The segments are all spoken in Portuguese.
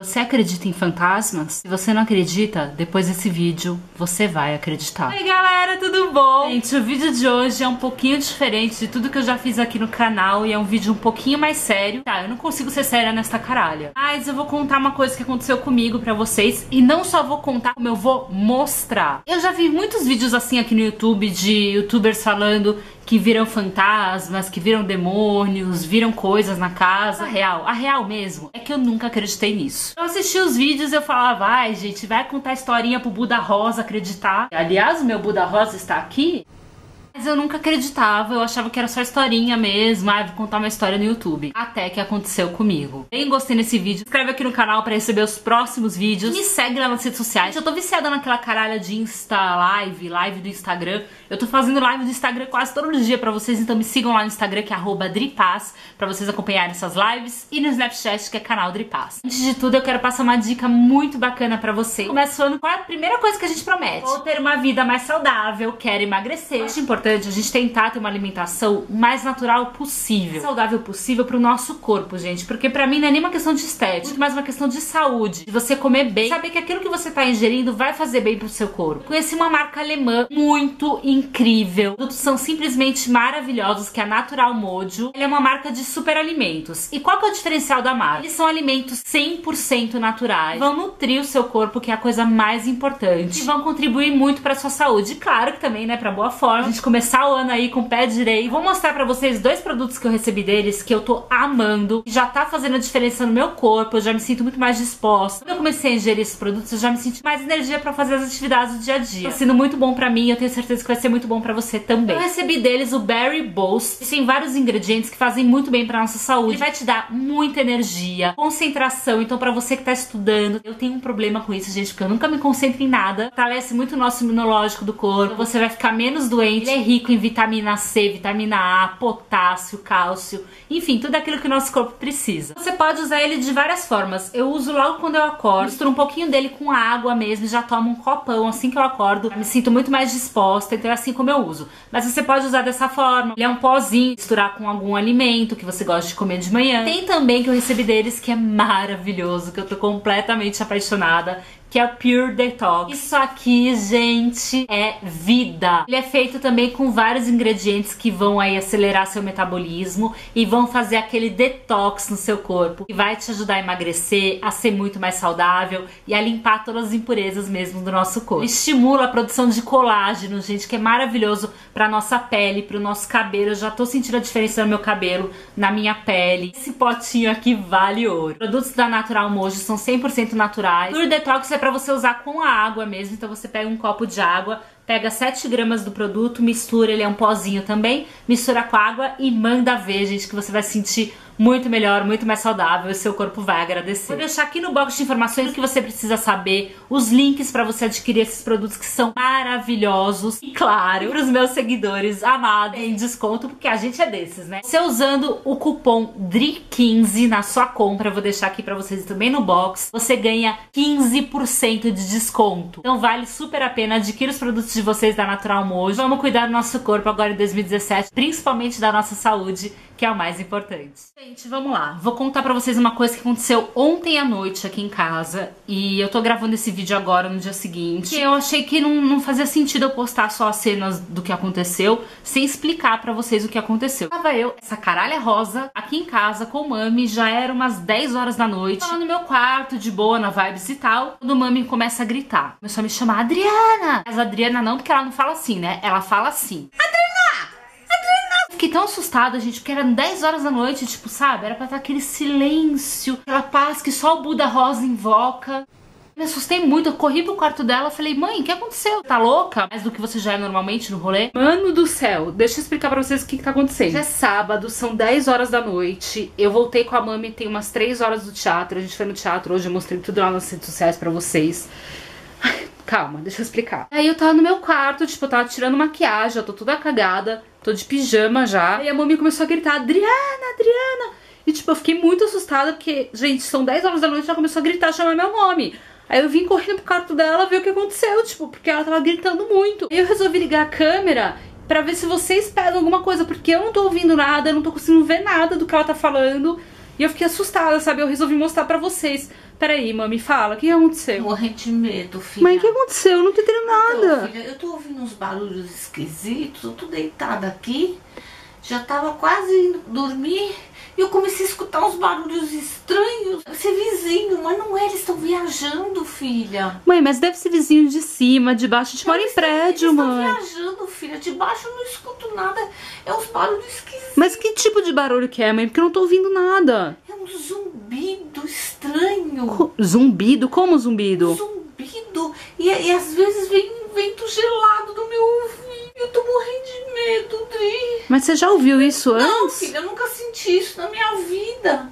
Você acredita em fantasmas? Se você não acredita, depois desse vídeo você vai acreditar. Oi galera, tudo bom? Gente, o vídeo de hoje é um pouquinho diferente de tudo que eu já fiz aqui no canal e é um vídeo um pouquinho mais sério. Tá, eu não consigo ser séria nesta caralha. Mas eu vou contar uma coisa que aconteceu comigo pra vocês e não só vou contar, como eu vou mostrar. Eu já vi muitos vídeos assim aqui no YouTube de youtubers falando que viram fantasmas, que viram demônios, viram coisas na casa. A real, a real mesmo, é que eu nunca acreditei nisso. Eu assisti os vídeos e eu falava, vai gente, vai contar historinha pro Buda Rosa acreditar. Aliás, o meu Buda Rosa está aqui. Mas eu nunca acreditava, eu achava que era só historinha mesmo, ah, vou contar uma história no YouTube. Até que aconteceu comigo. Bem gostei nesse vídeo, inscreve aqui no canal pra receber os próximos vídeos. Me segue lá nas redes sociais. Eu tô viciada naquela caralha de Insta Live, live do Instagram. Eu tô fazendo live do Instagram quase todo dia pra vocês, então me sigam lá no Instagram que é arroba Dripaz, pra vocês acompanharem essas lives. E no Snapchat que é canal Dripaz. Antes de tudo, eu quero passar uma dica muito bacana pra você. Começa falando qual é a primeira coisa que a gente promete. Vou ter uma vida mais saudável, quero emagrecer. Acho importante importante a gente tentar ter uma alimentação mais natural possível, saudável possível pro nosso corpo, gente. Porque para mim não é nem uma questão de estética, mas uma questão de saúde. De você comer bem, saber que aquilo que você tá ingerindo vai fazer bem pro seu corpo. Conheci uma marca alemã muito incrível. Os produtos são simplesmente maravilhosos, que é a Natural Mojo. Ela é uma marca de super alimentos. E qual que é o diferencial da marca? Eles são alimentos 100% naturais. Vão nutrir o seu corpo, que é a coisa mais importante. E vão contribuir muito para sua saúde. E claro que também, né, para boa forma. A gente começar o ano aí com o pé direito. Vou mostrar pra vocês dois produtos que eu recebi deles que eu tô amando. Já tá fazendo diferença no meu corpo, eu já me sinto muito mais disposta. Quando eu comecei a ingerir esses produtos, eu já me senti mais energia pra fazer as atividades do dia a dia. Tá sendo muito bom pra mim, eu tenho certeza que vai ser muito bom pra você também. Eu recebi deles o Berry Boost. Tem vários ingredientes que fazem muito bem pra nossa saúde. Ele vai te dar muita energia, concentração. Então pra você que tá estudando, eu tenho um problema com isso, gente, porque eu nunca me concentro em nada. Fortalece muito o nosso imunológico do corpo. Você vai ficar menos doente. Ele é rico em vitamina C, vitamina A, potássio, cálcio, enfim, tudo aquilo que o nosso corpo precisa. Você pode usar ele de várias formas. Eu uso logo quando eu acordo, misturo um pouquinho dele com água mesmo e já tomo um copão assim que eu acordo. Me sinto muito mais disposta, então é assim como eu uso. Mas você pode usar dessa forma. Ele é um pozinho, misturar com algum alimento que você gosta de comer de manhã. Tem também que eu recebi deles que é maravilhoso, que eu tô completamente apaixonada, que é o Pure Detox. Isso aqui, gente, é vida. Ele é feito também com vários ingredientes que vão aí acelerar seu metabolismo e vão fazer aquele detox no seu corpo, que vai te ajudar a emagrecer, a ser muito mais saudável e a limpar todas as impurezas mesmo do nosso corpo. Estimula a produção de colágeno, gente, que é maravilhoso para nossa pele, para o nosso cabelo. Eu já tô sentindo a diferença no meu cabelo, na minha pele. Esse potinho aqui vale ouro. Produtos da Natural Mojo são 100% naturais. Pure Detox é é para você usar com a água mesmo, então você pega um copo de água, pega 7 gramas do produto, mistura, ele é um pozinho também, mistura com água e manda ver, gente, que você vai sentir muito melhor, muito mais saudável e seu corpo vai agradecer. Vou deixar aqui no box de informações o que você precisa saber, os links para você adquirir esses produtos que são maravilhosos e claro, para os meus seguidores amados em desconto, porque a gente é desses, né? Você usando o cupom DRI15 na sua compra, vou deixar aqui para vocês também no box, você ganha 15% de desconto. Então vale super a pena adquirir os produtos de vocês da Natural Mojo. Vamos cuidar do nosso corpo agora em 2017, principalmente da nossa saúde que é o mais importante. Gente, vamos lá. Vou contar pra vocês uma coisa que aconteceu ontem à noite aqui em casa. E eu tô gravando esse vídeo agora, no dia seguinte. Eu achei que não, não fazia sentido eu postar só as cenas do que aconteceu, sem explicar pra vocês o que aconteceu. Tava eu, essa caralha rosa, aqui em casa com o Mami, já era umas 10 horas da noite. Tava no meu quarto, de boa, na vibes e tal. Quando o Mami começa a gritar. Começou a me chamar Adriana. Mas a Adriana não, porque ela não fala assim, né? Ela fala assim. Adriana! Fiquei tão assustada, gente, porque eram 10 horas da noite, tipo, sabe? Era pra estar aquele silêncio, aquela paz que só o Buda Rosa invoca. Me assustei muito, eu corri pro quarto dela falei, mãe, o que aconteceu? Tá louca? Mais do que você já é normalmente no rolê? Mano do céu, deixa eu explicar pra vocês o que, que tá acontecendo. É sábado, são 10 horas da noite. Eu voltei com a mami, tem umas 3 horas do teatro. A gente foi no teatro hoje, eu mostrei tudo lá nas redes sociais pra vocês. Calma, deixa eu explicar. Aí eu tava no meu quarto, tipo, eu tava tirando maquiagem, eu tô toda cagada. Tô de pijama já. E a mami começou a gritar, Adriana, Adriana. E tipo, eu fiquei muito assustada porque, gente, são 10 horas da noite e ela começou a gritar, chamar meu nome. Aí eu vim correndo pro quarto dela ver o que aconteceu, tipo, porque ela tava gritando muito. Eu resolvi ligar a câmera pra ver se vocês pegam alguma coisa, porque eu não tô ouvindo nada, eu não tô conseguindo ver nada do que ela tá falando. E eu fiquei assustada, sabe? Eu resolvi mostrar pra vocês. Peraí, mami, fala, o que aconteceu? Morrendo de medo, filha. Mãe, o que aconteceu? Eu não tô entendendo Então, nada. filha, eu tô ouvindo uns barulhos esquisitos, eu tô deitada aqui, já tava quase indo dormir, e eu comecei a escutar uns barulhos estranhos. Deve ser vizinho, mas não é, eles estão viajando, filha. Mãe, mas deve ser vizinho de cima, de baixo. A gente mora em Eles prédio, eles mãe. Estão viajando, filha. De baixo eu não escuto nada. É uns barulhos esquisitos. Mas que tipo de barulho que é, mãe? Porque eu não tô ouvindo nada. É um zumbido estranho. Co- Zumbido? Como Um zumbido? zumbido. E, e às vezes vem um vento gelado no meu ouvido. Medo, Dri. Mas você já ouviu isso Não, antes? filha, eu nunca senti isso na minha vida.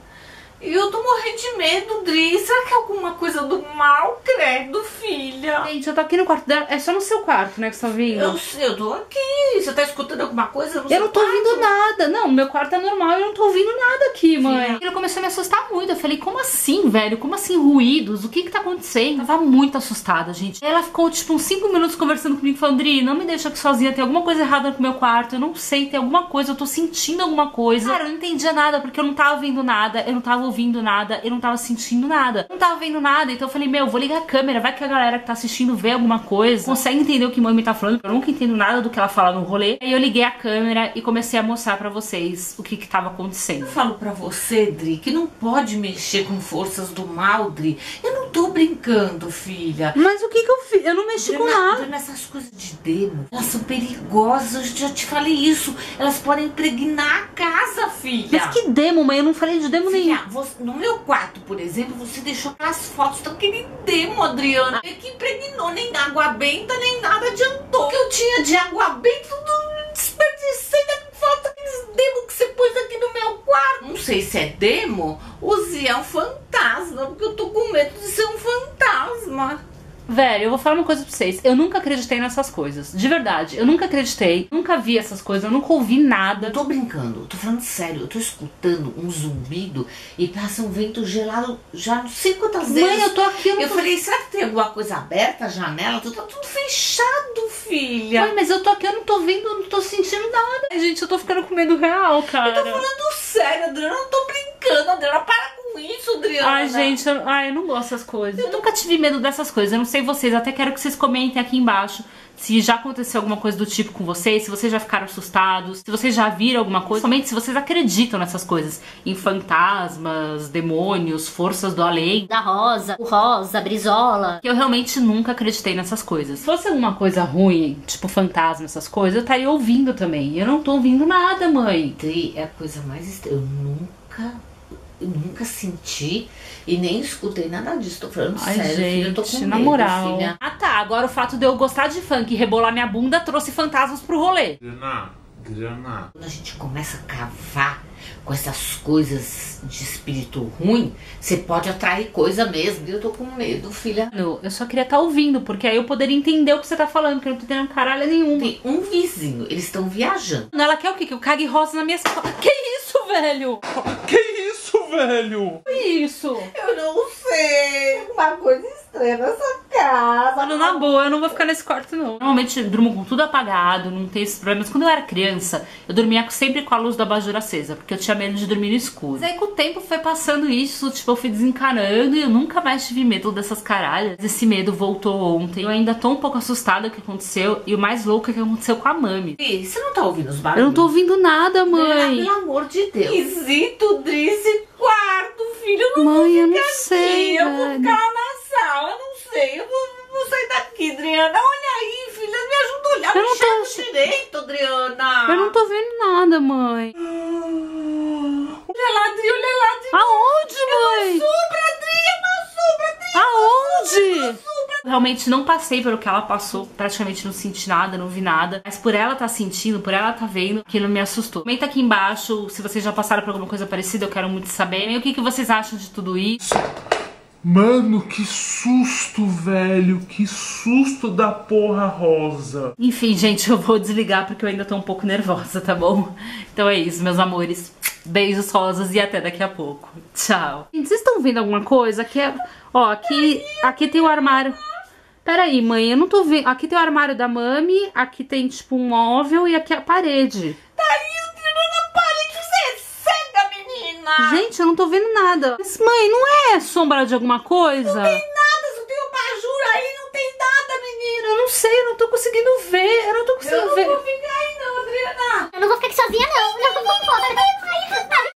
E eu tô morrendo de medo, Dri. Será que é alguma coisa do mal, credo, filha? Gente, eu tô aqui no quarto dela. É só no seu quarto, né, que você tá ouvindo? Eu, sei, eu tô aqui. Você tá escutando alguma coisa? no Eu seu não tô quarto? ouvindo nada. Não, meu quarto é normal, eu não tô ouvindo nada aqui, mãe. Filha. Ele começou a me assustar muito. Eu falei, como assim, velho? Como assim, ruídos? O que que tá acontecendo? Eu tava muito assustada, gente. Ela ficou, tipo, uns 5 minutos conversando comigo, falando, Dri, não me deixa aqui sozinha, tem alguma coisa errada com o meu quarto. Eu não sei, tem alguma coisa, eu tô sentindo alguma coisa. Cara, eu não entendia nada, porque eu não tava vendo nada, eu não tava ouvindo nada, eu não tava sentindo nada. Não tava vendo nada, então eu falei, meu, vou ligar a câmera, vai que a galera que tá assistindo vê alguma coisa, consegue entender o que mãe me tá falando, eu nunca entendo nada do que ela fala no rolê. Aí eu liguei a câmera e comecei a mostrar pra vocês o que que tava acontecendo. Eu falo pra você, Dri, que não pode mexer com forças do mal, Dri. Eu tô brincando, filha. Mas o que que eu fiz? Eu não mexi com nada. Dona, essas coisas de demo, elas são perigosas, eu já te falei isso. Elas podem impregnar a casa, filha. Mas que demo, mãe? Eu não falei de demo nenhum. Filha, você- no meu quarto, por exemplo, você deixou aquelas fotos daquele demo, Adriana. É que impregnou, nem água benta, nem nada adiantou. O que eu tinha de água benta, tudo desperdicei da foto daqueles demo que você pôs aqui no meu quarto. Não sei se é demo ou se é um fantasma, porque eu tô com medo de ser fantasma. Velho, eu vou falar uma coisa pra vocês. Eu nunca acreditei nessas coisas. De verdade. Eu nunca acreditei. Nunca vi essas coisas. Eu nunca ouvi nada. Eu tô brincando, eu tô falando sério, eu tô escutando um zumbido e passa um vento gelado já não sei quantas vezes. Mãe, eu tô aqui. Eu, Eu tô... falei, será que tem alguma coisa aberta, a janela? Tudo, tá tudo fechado, filha. Mãe, mas eu tô aqui, eu não tô vendo, não tô sentindo nada. Gente, eu tô ficando com medo real, cara. Eu tô falando sério, Adriana, eu não tô brincando, Adriana, para com isso, Adriana. Ai, gente, eu, ai, eu não gosto dessas coisas. Eu nunca tive medo dessas coisas. Eu não sei vocês, até quero que vocês comentem aqui embaixo se já aconteceu alguma coisa do tipo com vocês, se vocês já ficaram assustados, se vocês já viram alguma coisa, somente se vocês acreditam nessas coisas, em fantasmas, demônios, forças do além. da Rosa, o Rosa, Brizola. Que eu realmente nunca acreditei nessas coisas. Se fosse alguma coisa ruim, tipo fantasma, essas coisas, eu estaria ouvindo também. Eu não tô ouvindo nada, mãe. É a coisa mais estranha. Eu nunca, eu nunca senti e nem escutei nada disso. Tô falando Ai, sério, filha, eu tô gente, com na medo, moral. filha. Ah tá, agora o fato de eu gostar de funk e rebolar minha bunda trouxe fantasmas pro rolê. Adriana, Adriana, Quando a gente começa a cavar com essas coisas de espírito ruim, você pode atrair coisa mesmo. E eu tô com medo, filha. Mano, eu só queria estar ouvindo, porque aí eu poderia entender o que você tá falando, porque eu não tô entendendo caralho nenhum. Tem um vizinho, eles estão viajando. Ela quer o quê? Que eu cague rosa na minha. Que isso, velho? que isso, velho? Que isso? Eu não sei. Uma coisa estranha nessa casa. Mano, na boa, eu não vou ficar nesse quarto, não. Normalmente eu durmo com tudo apagado, não tem esses problemas. Quando eu era criança, eu dormia sempre com a luz do abajur acesa, porque eu tinha medo de dormir no escuro. Mas aí com o tempo foi passando isso, tipo, eu fui desencanando e eu nunca mais tive medo dessas caralhas. Esse medo voltou ontem. Eu ainda tô um pouco assustada com o que aconteceu. E o mais louco é que aconteceu com a Mami. Ih, Você não tá ouvindo os barulhos? Eu não tô ouvindo nada, mãe. Pelo amor de Deus. Esquisito, Dri, esse quarto, filho. Eu não Mãe, eu não sei, aqui. Eu vou ficar na sala. Eu não sei. Eu vou, vou sair daqui, Adriana. Olha aí, filha. Me ajuda a olhar. Eu não tô direito, Adriana. Eu não tô vendo nada, mãe. Olha lá, Adri. Olha lá, Adri. Aonde, mãe? Sombra, Adri. É uma sombra, Adri. Aonde? Realmente não passei pelo que ela passou, praticamente não senti nada, não vi nada. Mas por ela tá sentindo, por ela tá vendo, aquilo me assustou. Comenta aqui embaixo se vocês já passaram por alguma coisa parecida, eu quero muito saber. E o que, que vocês acham de tudo isso? Mano, que susto, velho. Que susto da porra rosa. Enfim, gente, eu vou desligar porque eu ainda tô um pouco nervosa, tá bom? Então é isso, meus amores. Beijos rosas e até daqui a pouco. Tchau. Gente, vocês estão vendo alguma coisa? Aqui é... Ó, aqui, aqui tem o armário... Peraí, mãe, eu não tô vendo. Aqui tem o armário da mami, aqui tem, tipo, um móvel e aqui é a parede. Tá entrando na parede, você é cega, menina! Gente, eu não tô vendo nada. Mas, mãe, não é sombra de alguma coisa? Não tem nada, só tem um bajura aí, não tem nada, menina. Eu não sei, eu não tô conseguindo ver, eu não tô conseguindo ver. Eu não vou ficar aí não, Adriana. Eu não vou ficar aqui sozinha não, não vou embora.